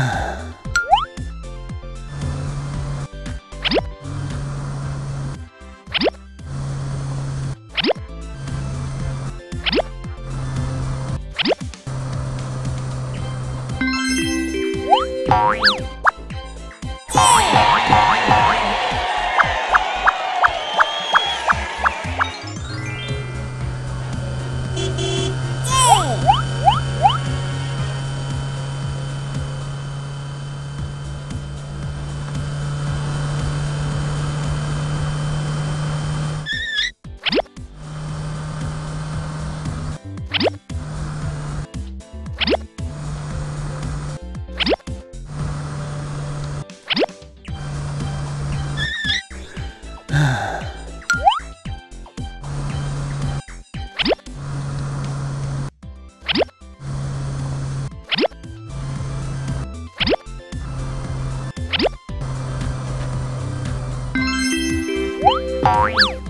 Bye. Bye.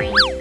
Bye.